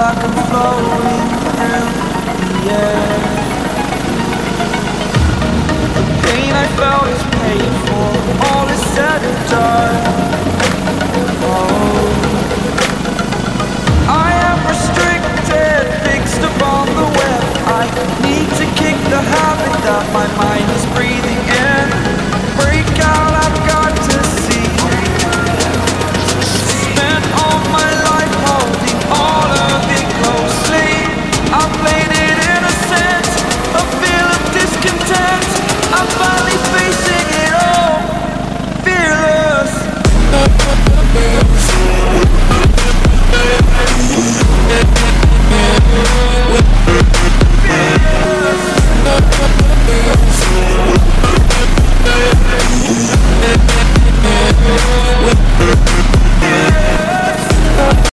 like I'm floating through the air. The pain I felt is painful, all is said and done.